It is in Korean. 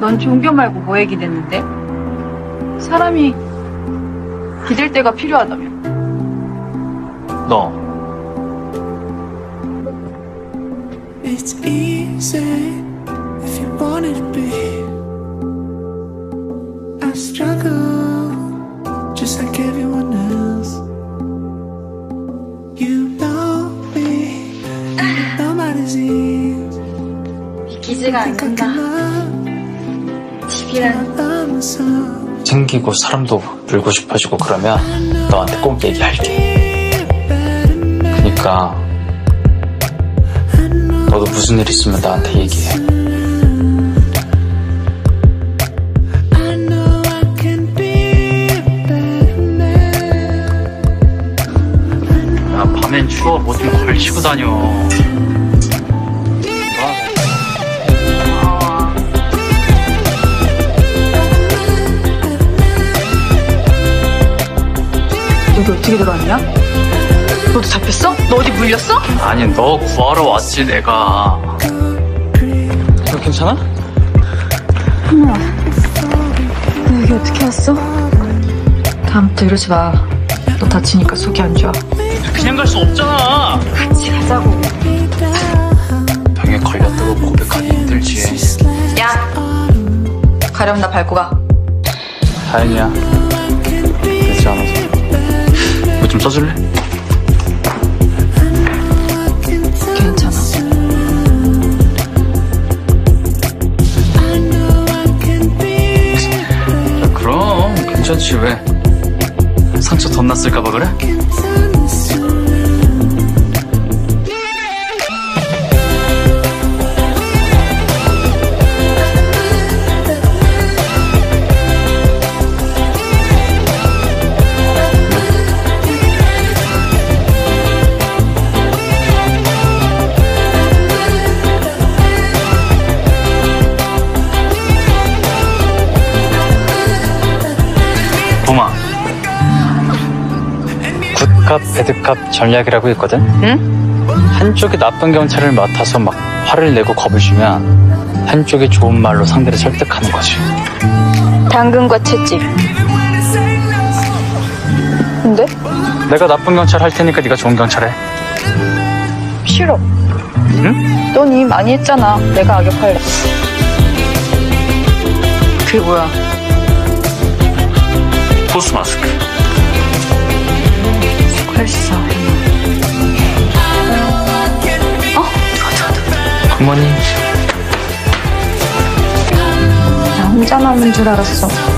넌 종교 말고 뭐에 기댔는데? 사람이 기댈 때가 필요하다며. 너 It's easy if you want it to be. I struggle just like everyone else. You know me, and nobody's ease. 믿기지가 Think I can myself. 생기고 사람도 물고 싶어지고 그러면 너한테 꼭 얘기할게. 그니까 너도 무슨 일 있으면 나한테 얘기해. 야 밤엔 추워 뭐 좀 걸치고 다녀. 여기 어떻게 들어왔냐? 너도 잡혔어? 너 어디 물렸어? 아니 너 구하러 왔지 내가. 너 괜찮아? 너 여기 어떻게 왔어? 다음부터 이러지 마. 너 다치니까 속이 안 좋아. 그냥 갈 수 없잖아. 같이 가자고. 병에 걸렸다고 고백하기 힘들지. 야! 가렴 나 밟고 가. 다행이야. 되지 않아서. 뭐좀 써줄래? 괜찮아. 그럼 괜찮지 왜? 상처 더 났을까봐 그래? 굿캅 배드캅 전략이라고 있거든? 응? 한쪽이 나쁜 경찰을 맡아서 막 화를 내고 겁을 주면 한쪽이 좋은 말로 상대를 설득하는 거지 당근과 채찍. 근데? 내가 나쁜 경찰 할 테니까 네가 좋은 경찰 해 싫어. 응? 넌 이미 많이 했잖아. 내가 악역할래. 그게 뭐야? 포스 마스 부모님 나 혼자 남은 줄 알았어.